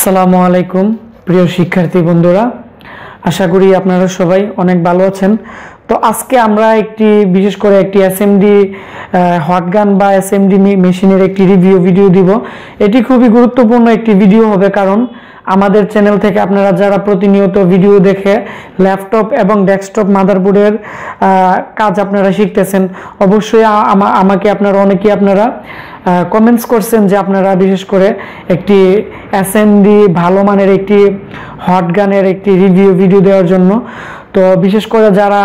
আসসালামু আলাইকুম, প্রিয় শিক্ষার্থী বন্ধুরা। আশা করি আপনারা সবাই অনেক ভালো আছেন। তো আজকে আমরা একটি, বিশেষ করে একটি এসএমডি হটগান বা এসএমডি মেশিনের একটি রিভিউ ভিডিও দিব। এটি খুবই গুরুত্বপূর্ণ একটি ভিডিও হবে কারণ আমাদের চ্যানেল থেকে আপনারা যারা প্রতিনিয়ত ভিডিও দেখে ল্যাপটপ এবং ডেস্কটপ মাদারবোর্ডের কাজ আপনারা শিখতেছেন, অবশ্যই আমাকে আপনারা, অনেকেই আপনারা কমেন্টস করছেন যে আপনারা বিশেষ করে একটি এসএনডি ভালো মানের একটি হট গানের একটি রিভিউ ভিডিও দেওয়ার জন্য। তো বিশেষ করে যারা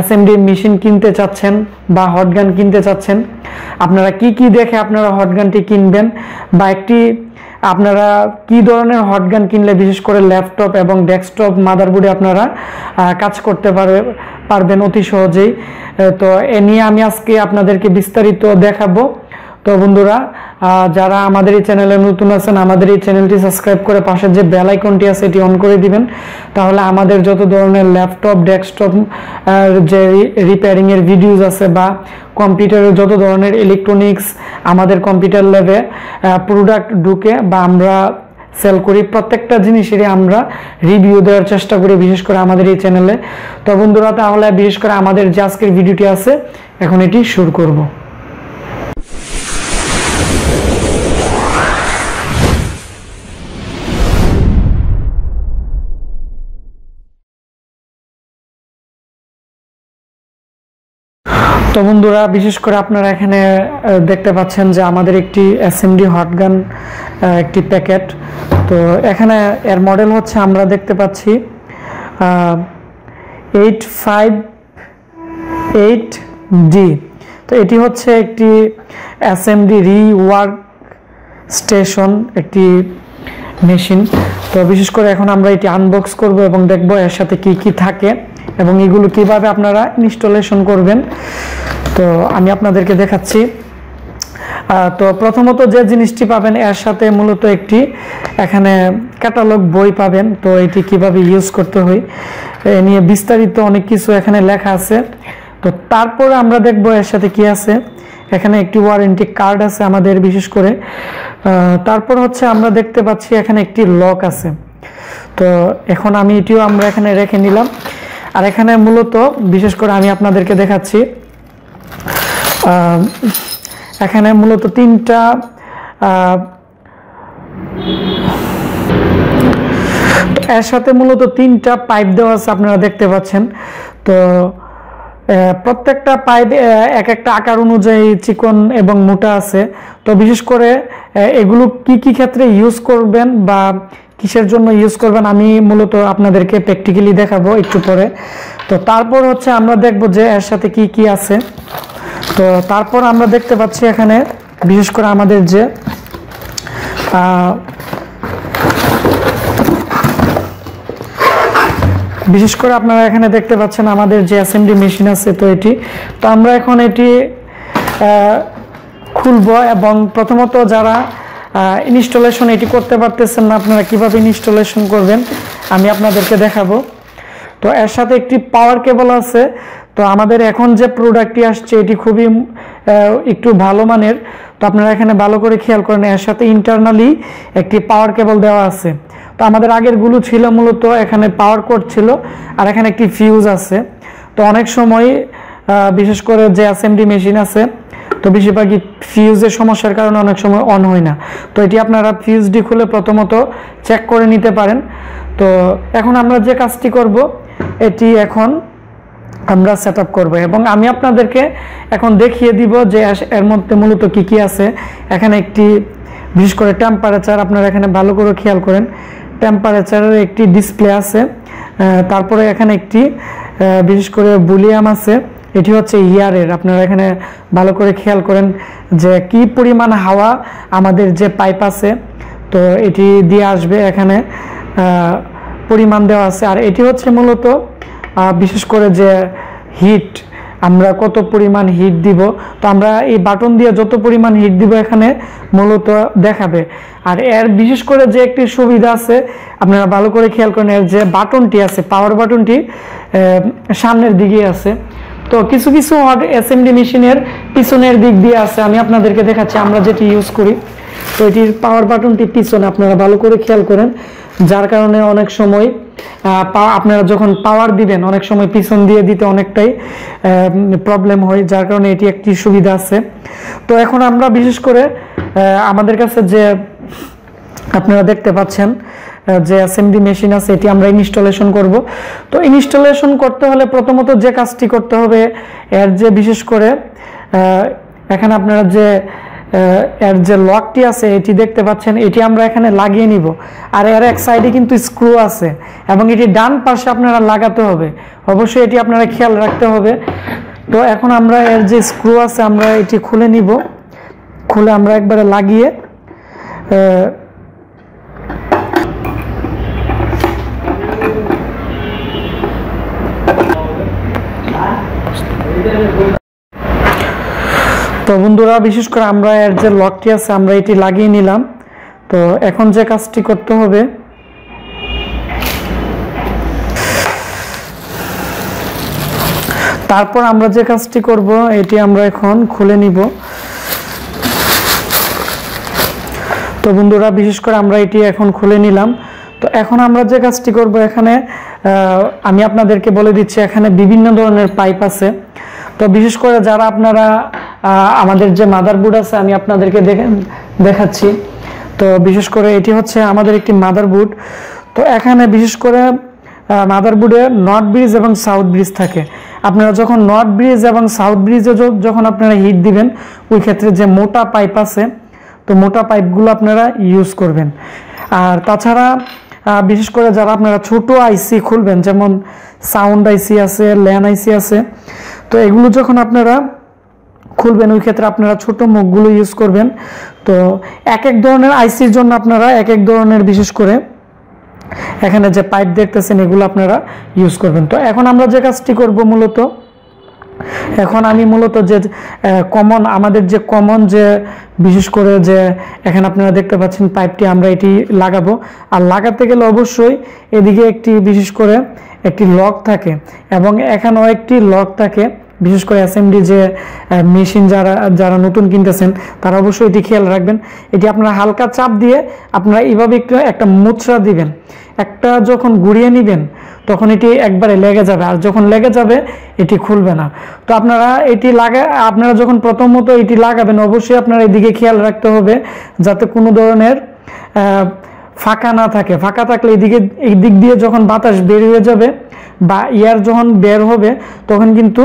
এসএমডি মেশিন কিনতে চাচ্ছেন বা হট গান কিনতে চাচ্ছেন, আপনারা কি কি দেখে আপনারা হট গানটি কিনবেন বা একটি আপনারা কি ধরনের হট গান কিনলে বিশেষ করে ল্যাপটপ এবং ডেস্কটপ মাদারবোর্ডে আপনারা কাজ করতে পারবে পারবেন অতি সহজেই। তো এ নিয়ে আমি আজকে আপনাদেরকে বিস্তারিত দেখাবো। তো বন্ধুরা যারা আমাদের এই চ্যানেলে নতুন আছেন, আমাদের এই চ্যানেলটি সাবস্ক্রাইব করে পাশের যে বেল আইকনটি আছে, এটি অন করে দিবেন। তাহলে আমাদের যত ধরনের ল্যাপটপ, ডেস্কটপ যে রিপেয়ারিং এর ভিডিওস আছে বা কম্পিউটারের যত ধরনের ইলেকট্রনিক্স আমাদের কম্পিউটার ল্যাবে প্রোডাক্ট ঢুকে বা আমরা সেল করি, প্রত্যেকটা জিনিসেরই আমরা রিভিউ দেওয়ার চেষ্টা করি, বিশেষ করে আমাদের এই চ্যানেলে। তো বন্ধুরা, তাহলে বিশেষ করে আমাদের যে আজকের ভিডিওটি আছে, এখন এটি শুরু করব। তো বন্ধুরা, বিশেষ করে আপনারা এখানে দেখতে পাচ্ছেন যে আমাদের একটি এসএমডি হটগান একটি প্যাকেট তো এখানে এর মডেল হচ্ছে আমরা দেখতে পাচ্ছি এইট ফাইভ এইট ডি তো এটি হচ্ছে একটি এসএমডি রিওয়ার্ক স্টেশন একটি মেশিন তো বিশেষ করে এখন আমরা এটি আনবক্স করব এবং দেখব এর সাথে কি কি থাকে। এবং এগুলো কীভাবে আপনারা ইনস্টলেশন করবেন, তো আমি আপনাদেরকে দেখাচ্ছি। তো প্রথমত যে জিনিসটি পাবেন, এর সাথে মূলত একটি এখানে ক্যাটালগ বই পাবেন। তো এটি কীভাবে ইউজ করতে হয়, এ নিয়ে বিস্তারিত অনেক কিছু এখানে লেখা আছে। তো তারপরে আমরা দেখব এর সাথে কি আছে। এখানে একটি ওয়ারেন্টি কার্ড আছে আমাদের বিশেষ করে। তারপর হচ্ছে আমরা দেখতে পাচ্ছি এখানে একটি লক আছে। তো এখন আমি এটিও আমরা এখানে রেখে নিলাম। আর এখানে মূলত, বিশেষ করে আমি আপনাদেরকে দেখাচ্ছি এখানে মূলত তিনটা এর সাথে মূলত তিনটা পাইপ দেওয়া আছে, আপনারা দেখতে পাচ্ছেন। তো প্রত্যেকটা পাইপ এক একটা আকার অনুযায়ী চিকন এবং মোটা আছে। তো বিশেষ করে এগুলো কি কি ক্ষেত্রে ইউজ করবেন বা কিসের জন্য ইউজ করবেন আমি মূলত আপনাদেরকে প্র্যাকটিক্যালি দেখাবো একটু পরে। তো তারপর হচ্ছে আমরা দেখব যে এর সাথে কি কি আছে। তো তারপর আমরা দেখতে পাচ্ছি এখানে, বিশেষ করে আমাদের যে বিশেষ করে আপনারা এখানে দেখতে পাচ্ছেন আমাদের যে অ্যাসেম্বলি মেশিন আছে তো এটি। তো আমরা এখন এটি খুলবো এবং প্রথমত যারা ইনস্টলেশন এটি করতে পারতেছেন না, আপনারা কীভাবে ইনস্টলেশন করবেন, আমি আপনাদেরকে দেখাবো। তো এর সাথে একটি পাওয়ার কেবল আছে, তো আমাদের এখন যে প্রোডাক্টটি আসছে, এটি খুবই একটু ভালো মানের। তো আপনারা এখানে ভালো করে খেয়াল করেন, এর সাথে ইন্টারনালি একটি পাওয়ার কেবল দেওয়া আছে। তো আমাদের আগেরগুলো ছিল মূলত এখানে পাওয়ার কোড ছিল, আর এখানে একটি ফিউজ আছে। তো অনেক সময় বিশেষ করে যে অ্যাসেম্বলি মেশিন আছে তো বেশিরভাগই ফিউজের সমস্যার কারণে অনেক সময় অন হয় না। তো এটি আপনারা ফিউজটি খুলে প্রথমত চেক করে নিতে পারেন। তো এখন আমরা যে কাজটি করব, এটি এখন আমরা সেট আপ করব এবং আমি আপনাদেরকে এখন দেখিয়ে দিব যে এর মধ্যে মূলত কি কি আছে। এখানে একটি বিশেষ করে টেম্পারেচার আপনারা এখানে ভালো করে খেয়াল করেন। টেম্পারেচারের একটি ডিসপ্লে আছে। তারপরে এখানে একটি বিশেষ করে বুলিয়াম আছে। এটি হচ্ছে ইয়ারের। আপনারা এখানে ভালো করে খেয়াল করেন যে কি পরিমাণ হাওয়া আমাদের যে পাইপ আছে, তো এটি দিয়ে আসবে এখানে পরিমাণ দেওয়া আছে। আর এটি হচ্ছে মূলত বিশেষ করে যে হিট, আমরা কত পরিমাণ হিট দিব, তো আমরা এই বাটন দিয়ে যত পরিমাণ হিট দিব এখানে মূলত দেখাবে। আর এর বিশেষ করে যে একটি সুবিধা আছে, আপনারা ভালো করে খেয়াল করেন, এর যে বাটনটি আছে পাওয়ার বাটনটি সামনের দিকে আছে। তো কিছু কিছু এসএমডি মেশিনের পিছনের দিক দিয়ে আছে, আমি আপনাদেরকে দেখাচ্ছি, আমরা যেটি ইউজ করি। তো এটির পাওয়ার বাটনটি পিছনে আপনারা ভালো করে খেয়াল করেন, যার কারণে অনেক সময় আপনারা যখন পাওয়ার দিবেন, অনেক সময় পিছন দিয়ে দিতে অনেকটাই প্রবলেম হয়, যার কারণে এটি একটি সুবিধা আছে। তো এখন আমরা বিশেষ করে আমাদের কাছে যে আপনারা দেখতে পাচ্ছেন যে অ্যাসেম্বলি মেশিন আছে, এটি আমরা ইনস্টলেশন করব। তো ইনস্টলেশন করতে হলে প্রথমত যে কাজটি করতে হবে, এর যে বিশেষ করে এখানে আপনারা যে এর যে লকটি আছে, এটি দেখতে পাচ্ছেন, এটি আমরা এখানে লাগিয়ে নিব। আর এর এক সাইডে কিন্তু স্ক্রু আছে, এবং এটি ডান পাশে আপনারা লাগাতে হবে। অবশ্যই এটি আপনারা খেয়াল রাখতে হবে। তো এখন আমরা এর যে স্ক্রু আছে, আমরা এটি খুলে নিব। খুলে আমরা একবারে লাগিয়ে তো বন্ধুরা, বিশেষ করে আমরা এর যে লকটি আছে, আমরা এটি লাগিয়ে নিলাম। তো এখন যে কাজটি করতে হবে, তারপর আমরা যে কাজটি করব, এটি আমরা এখন খুলে নিব। তো বন্ধুরা, বিশেষ করে আমরা এটি এখন খুলে নিলাম। তো এখন আমরা যে কাজটি করব এখানে আমি আপনাদেরকে বলে দিচ্ছি, এখানে বিভিন্ন ধরনের পাইপ আছে। তো বিশেষ করে যারা আপনারা আমাদের যে মাদারবোর্ড আছে, আমি আপনাদেরকে দেখে- দেখাচ্ছি। তো বিশেষ করে এটি হচ্ছে আমাদের একটি মাদারবোর্ড তো এখানে বিশেষ করে মাদারবোর্ডে নর্থ ব্রিজ এবং সাউথ ব্রিজ থাকে। আপনারা যখন নর্থ ব্রিজ এবং সাউথ ব্রিজে যখন আপনারা হিট দিবেন, ওই ক্ষেত্রে যে মোটা পাইপ আছে, তো মোটা পাইপগুলো আপনারা ইউজ করবেন। আর তাছাড়া বিশেষ করে যারা আপনারা ছোট আইসি খুলবেন, যেমন সাউন্ড আইসি আছে ল্যান আইসি আছে, তো এগুলো যখন আপনারা খুলবেন, ওই ক্ষেত্রে আপনারা ছোট মুখগুলো ইউজ করবেন। তো এক এক ধরনের আইসির জন্য আপনারা এক এক ধরনের, বিশেষ করে এখানে যে পাইপ দেখতেছেন, এগুলো আপনারা ইউজ করবেন। তো এখন আমরা যে কাজটি করব মূলত, এখন আমি মূলত যে কমন আমাদের যে কমন যে, বিশেষ করে যে, এখানে আপনারা দেখতে পাচ্ছেন পাইপটি আমরা এটি লাগাবো। আর লাগাতে গেলে অবশ্যই এদিকে একটি, বিশেষ করে একটি লক থাকে এবং এখানেও একটি লক থাকে। বিশেষ করে অ্যাসেম্বলি যে মেশিন যারা যারা নতুন কিনতেছেন, তারা অবশ্যই এটি খেয়াল রাখবেন। এটি আপনারা হালকা চাপ দিয়ে আপনারা এইভাবে একটু একটা মুচড়া দিবেন। একটা যখন ঘুরিয়ে নেবেন, তখন এটি একবারে লেগে যাবে। আর যখন লেগে যাবে, এটি খুলবে না। তো আপনারা এটি লাগা, আপনারা যখন প্রথমত এটি লাগাবেন, অবশ্যই আপনারা এদিকে খেয়াল রাখতে হবে যাতে কোনো ধরনের ফাঁকা না থাকে। ফাঁকা থাকলে এদিকে এই দিক দিয়ে যখন বাতাস বের হয়ে যাবে বা ইয়ার যখন বের হবে, তখন কিন্তু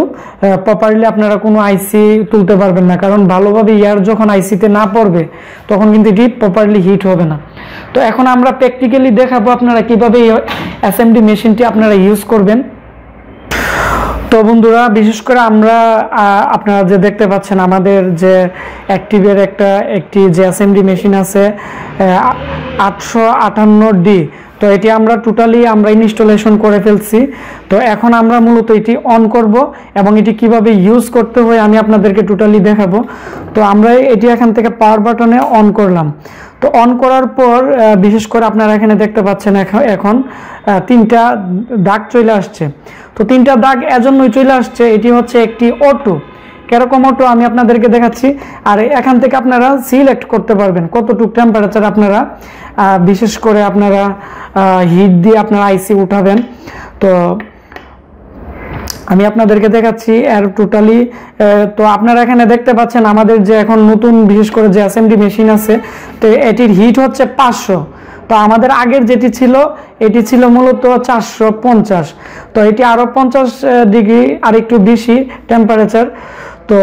প্রপারলি আপনারা কোনো আইসি তুলতে পারবেন না। কারণ ভালোভাবে ইয়ার যখন আইসিতে না পড়বে, তখন কিন্তু এটি প্রপারলি হিট হবে না। তো এখন আমরা প্র্যাকটিক্যালি দেখাবো আপনারা কীভাবে এই অ্যাসেম্বলি মেশিনটি আপনারা ইউজ করবেন। তো বন্ধুরা, বিশেষ করে আমরা আপনারা যে দেখতে পাচ্ছেন, আমাদের যে অ্যাক্টিভের একটা, একটি যে অ্যাসেম্বলি মেশিন আছে আটশো আটান্ন ডি তো এটি আমরা টোটালি আমরা ইনস্টলেশন করে ফেলছি। তো এখন আমরা মূলত এটি অন করব এবং এটি কীভাবে ইউজ করতে হয় আমি আপনাদেরকে টোটালি দেখাবো। তো আমরা এটি এখান থেকে পাওয়ার বাটনে অন করলাম। তো অন করার পর বিশেষ করে আপনারা এখানে দেখতে পাচ্ছেন এখ- এখন তিনটা দাগ চলে আসছে। তো তিনটা দাগ এজন্যই চলে আসছে, এটি হচ্ছে একটি অটো কীরকম অটো আমি আপনাদেরকে দেখাচ্ছি। আর এখান থেকে আপনারা সিলেক্ট করতে পারবেন কতটুকু টেম্পারেচার আপনারা বিশেষ করে আপনারা হিট দিয়ে আপনারা আইসি উঠাবেন। তো আমি আপনাদেরকে দেখাচ্ছি এর টোটালি তো আপনারা এখানে দেখতে পাচ্ছেন আমাদের যে এখন নতুন, বিশেষ করে যে অ্যাসেম্বলি মেশিন আছে, তো এটির হিট হচ্ছে পাঁচশো। তো আমাদের আগের যেটি ছিল, এটি ছিল মূলত চারশো পঞ্চাশ। তো এটি আরও পঞ্চাশ ডিগ্রি আর একটু বেশি টেম্পারেচার তো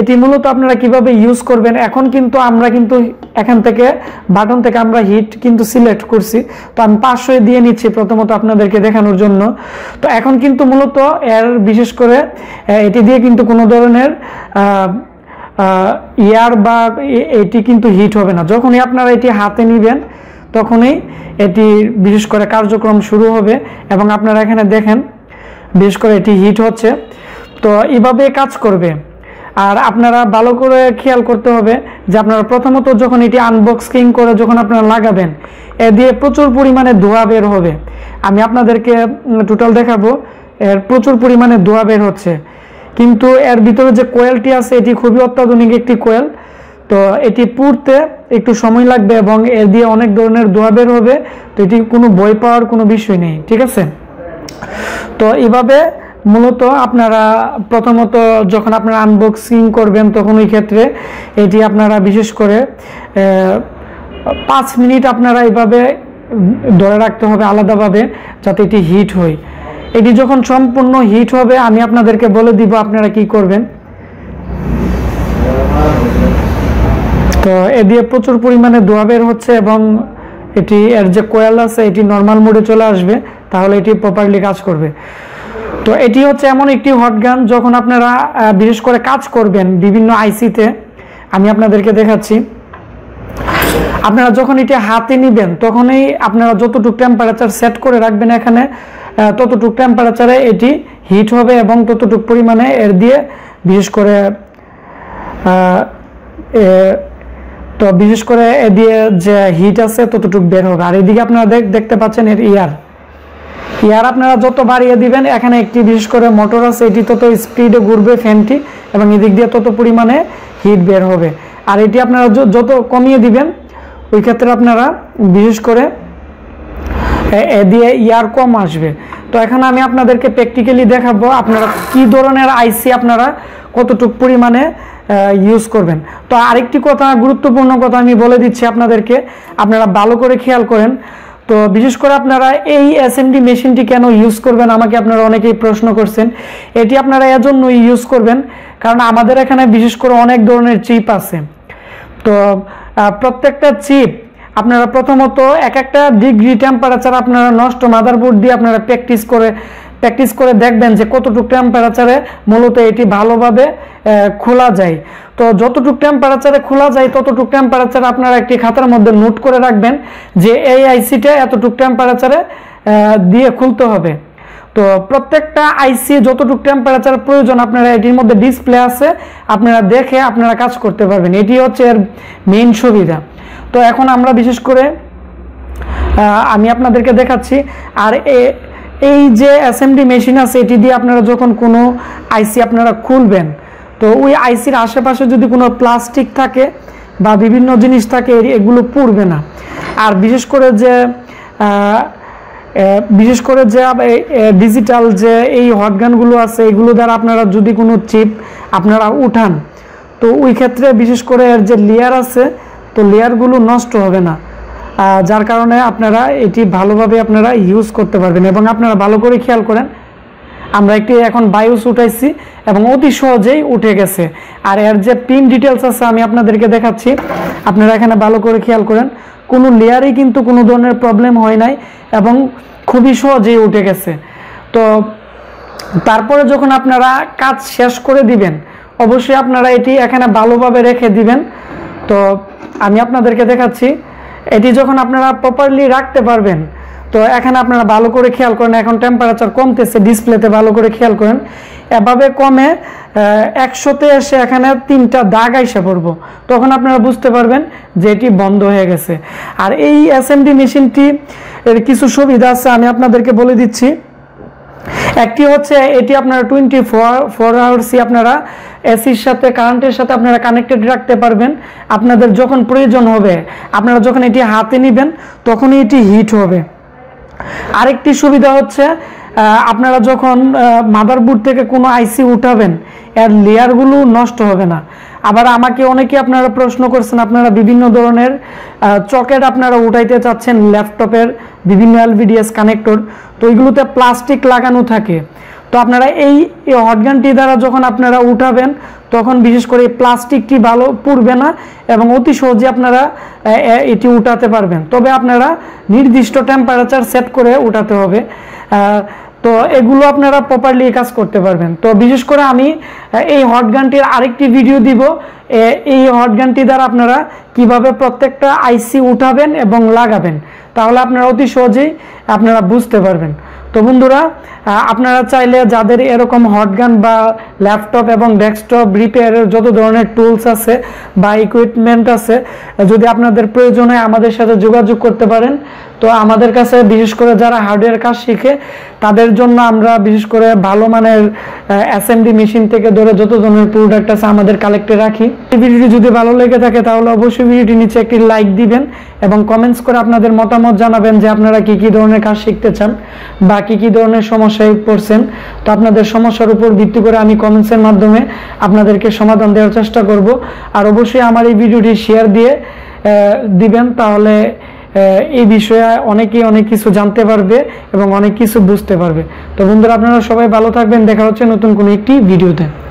এটি মূলত আপনারা কীভাবে ইউজ করবেন? এখন কিন্তু আমরা কিন্তু এখান থেকে বাটন থেকে আমরা হিট কিন্তু সিলেক্ট করছি। তো আমি পাঁচশো দিয়ে নিচ্ছি প্রথমত আপনাদেরকে দেখানোর জন্য। তো এখন কিন্তু মূলত এর বিশেষ করে এটি দিয়ে কিন্তু কোনো ধরনের ইয়ার বা এটি কিন্তু হিট হবে না। যখনই আপনারা এটি হাতে নেবেন, তখনই এটি বিশেষ করে কার্যক্রম শুরু হবে এবং আপনারা এখানে দেখেন, বিশেষ করে এটি হিট হচ্ছে। তো এইভাবে কাজ করবে। আর আপনারা ভালো করে খেয়াল করতে হবে যে আপনারা প্রথমত যখন এটি আনবক্সিং করে যখন আপনারা লাগাবেন, এ দিয়ে প্রচুর পরিমাণে ধোঁয়া বের হবে। আমি আপনাদেরকে টোটাল দেখাবো, এর প্রচুর পরিমাণে ধোঁয়া বের হচ্ছে। কিন্তু এর ভিতরে যে কোয়েলটি আছে, এটি খুবই অত্যাধুনিক একটি কোয়েল তো এটি পুড়তে একটু সময় লাগবে এবং এর দিয়ে অনেক ধরনের দোয়া বের হবে। তো এটি কোনো বই পাওয়ার কোনো বিষয় নেই, ঠিক আছে? তো এইভাবে মূলত আপনারা প্রথমত যখন আপনারা আনবক্সিং করবেন, তখন ওই ক্ষেত্রে এটি আপনারা বিশেষ করে পাঁচ মিনিট আপনারা এইভাবে ধরে রাখতে হবে আলাদাভাবে যাতে এটি হিট হয়। এটি যখন সম্পূর্ণ হিট হবে, আমি আপনাদেরকে বলে দিব আপনারা কি করবেন। তো এ দিয়ে প্রচুর পরিমাণে ধোয়া বের হচ্ছে এবং এটি, এর যে কোয়েল আছে, এটি নর্মাল মোডে চলে আসবে, তাহলে এটি প্রপারলি কাজ করবে। তো এটি হচ্ছে এমন একটি হট গান যখন আপনারা বিশেষ করে কাজ করবেন বিভিন্ন আইসিতে। আমি আপনাদেরকে দেখাচ্ছি। আপনারা যখন এটি হাতে নিবেন, তখনই আপনারা যতটুকু টেম্পারেচার সেট করে রাখবেন এখানে ততটুকু টেম্পারেচারে এটি হিট হবে এবং ততটুকু পরিমাণে এর দিয়ে বিশেষ করে তো বিশেষ করে এ দিয়ে যে হিট আছে ততটুকু বের হবে। আর এদিকে আপনারা দেখ- দেখতে পাচ্ছেন এর ইয়ার ইয়ার আপনারা যত বাড়িয়ে দিবেন, এখানে একটি বিশেষ করে মোটর আছে, এটি তত স্পিডে ঘুরবে ফ্যানটি এবং এদিক দিয়ে তত পরিমাণে হিট বের হবে। আর এটি আপনারা যত কমিয়ে দিবেন, ওই ক্ষেত্রে আপনারা বিশেষ করে এ- দিয়ে ইয়ার কম আসবে। তো এখন আমি আপনাদেরকে প্র্যাকটিক্যালি দেখাবো আপনারা কি ধরনের আইসি আপনারা কতটুক পরিমাণে ইউজ করবেন। তো আরেকটি কথা, গুরুত্বপূর্ণ কথা আমি বলে দিচ্ছি আপনাদেরকে। আপনারা ভালো করে খেয়াল করেন তো বিশেষ করে আপনারা এই এসএমডি মেশিনটি কেন ইউজ করবেন, আমাকে আপনারা অনেকেই প্রশ্ন করছেন। এটি আপনারা এজন্য ইউজ করবেন, কারণ আমাদের এখানে বিশেষ করে অনেক ধরনের চিপ আছে। তো প্রত্যেকটা চিপ আপনারা প্রথমত এক একটা ডিগ্রি টেম্পারেচার আপনারা নষ্ট মাদারবোর্ড দিয়ে আপনারা প্র্যাকটিস করে প্র্যাকটিস করে দেখবেন যে কতটুকু টেম্পারেচারে মূলত এটি ভালোভাবে খোলা যায়। তো যতটুকু টেম্পারেচারে খোলা যায়, ততটুকু টেম্পারেচার আপনারা একটি খাতার মধ্যে নোট করে রাখবেন যে এই আইসিটা এতটুকু টেম্পারেচারে দিয়ে খুলতে হবে। তো প্রত্যেকটা আইসি যতটুকু টেম্পারেচার প্রয়োজন আপনারা এটির মধ্যে ডিসপ্লে আছে, আপনারা দেখে আপনারা কাজ করতে পারবেন। এটি হচ্ছে এর মেইন সুবিধা। তো এখন আমরা বিশেষ করে আমি আপনাদেরকে দেখাচ্ছি, আর এ- এই যে অ্যাসেম্বলি মেশিন আছে, এটি দিয়ে আপনারা যখন কোনো আইসি আপনারা খুলবেন, তো ওই আইসির আশেপাশে যদি কোনো প্লাস্টিক থাকে বা বিভিন্ন জিনিস থাকে এগুলো পুড়বে না। আর বিশেষ করে যে বিশেষ করে যে ডিজিটাল যে এই হটগানগুলো আছে, এগুলো দ্বারা আপনারা যদি কোনো চিপ আপনারা উঠান, তো ওই ক্ষেত্রে বিশেষ করে এর যে লেয়ার আছে, তো লেয়ারগুলো নষ্ট হবে না। যার কারণে আপনারা এটি ভালোভাবে আপনারা ইউজ করতে পারবেন এবং আপনারা ভালো করে খেয়াল করেন, আমরা একটি এখন বায়ুস উঠাইছি এবং অতি সহজেই উঠে গেছে। আর এর যে পিন ডিটেলস আছে আমি আপনাদেরকে দেখাচ্ছি, আপনারা এখানে ভালো করে খেয়াল করেন, কোনো লেয়ারেই কিন্তু কোনো ধরনের প্রবলেম হয় নাই এবং খুবই সহজেই উঠে গেছে। তো তারপরে যখন আপনারা কাজ শেষ করে দিবেন, অবশ্যই আপনারা এটি এখানে ভালোভাবে রেখে দিবেন। তো আমি আপনাদেরকে দেখাচ্ছি এটি যখন আপনারা প্রপারলি রাখতে পারবেন, তো এখানে আপনারা ভালো করে খেয়াল করেন, এখন টেম্পারেচার কমতেছে ডিসপ্লেতে ভালো করে খেয়াল করেন। এভাবে কমে একশোতে এসে এখানে তিনটা দাগ আইসে পড়ব। তখন আপনারা বুঝতে পারবেন যে এটি বন্ধ হয়ে গেছে। আর এই এসএমডি মেশিনটি এর কিছু সুবিধা আছে, আমি আপনাদেরকে বলে দিচ্ছি। একটি হচ্ছে, এটি আপনারা টোয়েন্টি ফোর ফোর আওয়ার্সই আপনারা এসির সাথে কারেন্টের সাথে আপনারা কানেক্টেড রাখতে পারবেন। আপনাদের যখন প্রয়োজন হবে, আপনারা যখন এটি হাতে নেবেন, তখনই এটি হিট হবে। আরেকটি সুবিধা হচ্ছে আপনারা যখন মাদারবোর্ড থেকে কোনো আইসি উঠাবেন, এর লেয়ারগুলো নষ্ট হবে না। আবার আমাকে অনেকে আপনারা প্রশ্ন করছেন, আপনারা বিভিন্ন ধরনের চকেট আপনারা উঠাইতে চাচ্ছেন, ল্যাপটপের বিভিন্ন এলভিডিএস কানেক্টর তো ওইগুলোতে প্লাস্টিক লাগানো থাকে। তো আপনারা এই হটগানটি দ্বারা যখন আপনারা উঠাবেন, তখন বিশেষ করে প্লাস্টিকটি ভালো পুড়বে না এবং অতি সহজে আপনারা এটি উঠাতে পারবেন। তবে আপনারা নির্দিষ্ট টেম্পারেচার সেট করে উঠাতে হবে। তো এগুলো আপনারা প্রপারলি কাজ করতে পারবেন। তো বিশেষ করে আমি এই হটগানটির আরেকটি ভিডিও দিব। এই হটগানটি দ্বারা আপনারা কীভাবে প্রত্যেকটা আইসি উঠাবেন এবং লাগাবেন, তাহলে আপনারা অতি সহজেই আপনারা বুঝতে পারবেন। তো বন্ধুরা আপনারা চাইলে যাদের এরকম হটগান বা ল্যাপটপ এবং ডেস্কটপ রিপেয়ারের যত ধরনের টুলস আছে বা ইকুইপমেন্ট আছে, যদি আপনাদের প্রয়োজন হয় আমাদের সাথে যোগাযোগ করতে পারেন। তো আমাদের কাছে বিশেষ করে যারা হার্ডওয়্যার কাজ শিখে, তাদের জন্য আমরা বিশেষ করে ভালো মানের অ্যাসেম্বলি মেশিন থেকে ধরে যত ধরনের প্রোডাক্ট আছে আমাদের কালেক্টে রাখি। এই ভিডিওটি যদি ভালো লেগে থাকে তাহলে অবশ্যই ভিডিওটি নিচে একটি লাইক দিবেন এবং কমেন্টস করে আপনাদের মতামত জানাবেন যে আপনারা কি কি ধরনের কাজ শিখতে চান বা কি কি ধরনের সমস্যায় পড়ছেন। তো আপনাদের সমস্যার উপর ভিত্তি করে আমি কমেন্টসের মাধ্যমে আপনাদেরকে সমাধান দেওয়ার চেষ্টা করব। আর অবশ্যই আমার এই ভিডিওটি শেয়ার দিয়ে দিবেন। তাহলে এই বিষয়ে অনেকেই অনেক কিছু জানতে পারবে এবং অনেক কিছু বুঝতে পারবে। তো বন্ধুরা, আপনারা সবাই ভালো থাকবেন। দেখা হচ্ছে নতুন কোনো একটি ভিডিওতে।